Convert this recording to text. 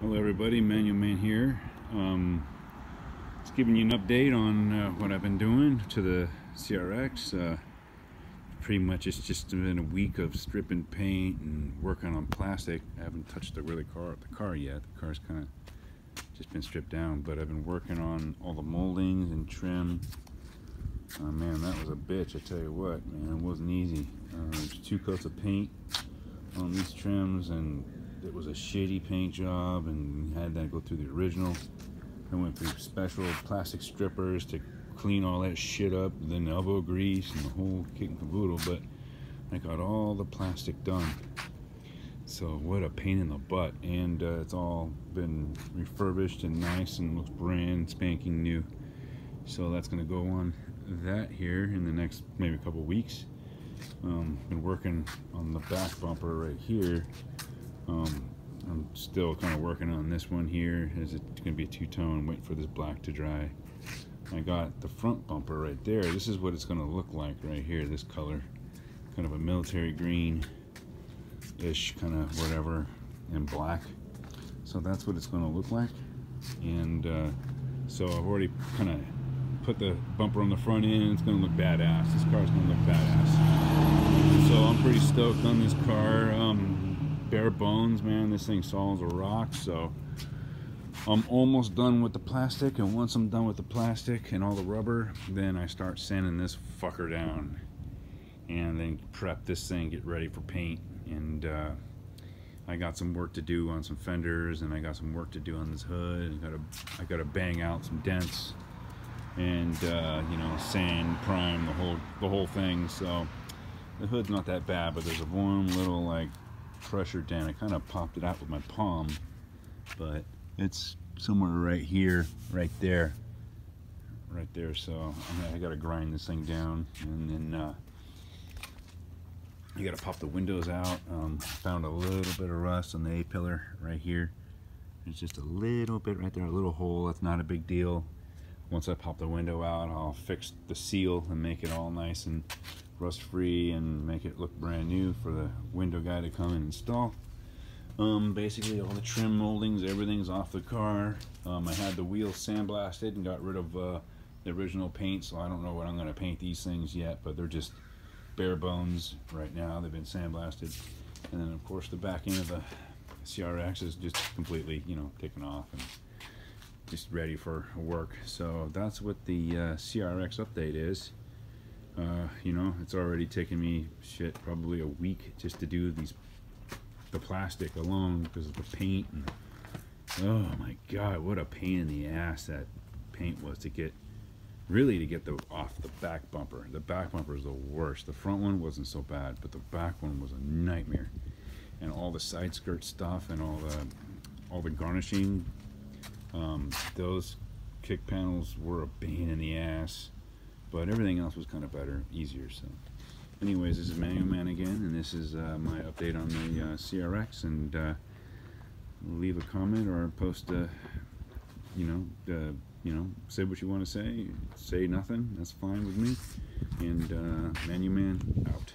Hello everybody, Manual Man here. Um, just giving you an update on uh, what I've been doing to the CRX. Uh, pretty much it's just been a week of stripping paint and working on plastic. I haven't touched the really car the car yet. The car's kind of just been stripped down, but I've been working on all the moldings and trim. Oh man, that was a bitch, I tell you what, man, it wasn't easy. Uh, there's two coats of paint on these trims and it was a shitty paint job and had that go through the original. I went through special plastic strippers to clean all that shit up, then elbow grease and the whole kit and caboodle, but I got all the plastic done. So what a pain in the butt. And uh, it's all been refurbished and nice and looks brand spanking new. So that's gonna go on that here in the next maybe a couple weeks. Um, been working on the back bumper right here um, I'm still kind of working on this one here as it's going to be a two-tone waiting for this black to dry. I got the front bumper right there this is what it's going to look like right here this color. Kind of a military green ish kind of whatever in black. So that's what it's going to look like. And uh, so I've already kind of put the bumper on the front end it's going to look badass this car's going to look badass. So I'm pretty stoked on this car um, bare bones, man. This thing solid a rock. So I'm almost done with the plastic. And once I'm done with the plastic and all the rubber, then I start sanding this fucker down. And then prep this thing, get ready for paint. And uh, I got some work to do on some fenders, and I got some work to do on this hood. I gotta, I gotta bang out some dents, and uh, you know, sand, prime the whole, the whole thing. So the hood's not that bad, but there's a one little like pressure down. I kind of popped it out with my palm, but it's somewhere right here, right there, right there. So I got to grind this thing down, and then uh, you got to pop the windows out. Um, found a little bit of rust on the A pillar right here. There's just a little bit right there, a little hole. That's not a big deal. Once I pop the window out, I'll fix the seal and make it all nice and rust free and make it look brand new for the window guy to come and install. Um, basically all the trim moldings, everything's off the car. Um, I had the wheels sandblasted and got rid of uh, the original paint, so I don't know what I'm going to paint these things yet, but they're just bare bones right now. They've been sandblasted. And then of course the back end of the CRX is just completely, you know, taken off and just ready for work. So that's what the uh, CRX update is. Uh, you know, it's already taken me shit probably a week just to do these the plastic alone because of the paint and oh my god, what a pain in the ass that paint was to get really to get the off the back bumper. The back bumper is the worst. The front one wasn't so bad, but the back one was a nightmare. And all the side skirt stuff and all the all the garnishing um, those kick panels were a pain in the ass but everything else was kind of better, easier. So, anyways, this is Manual Man again, and this is uh, my update on the uh, CRX. And uh, leave a comment or post a, you know, uh, you know, say what you want to say. Say nothing. That's fine with me. And uh, Manual Man out.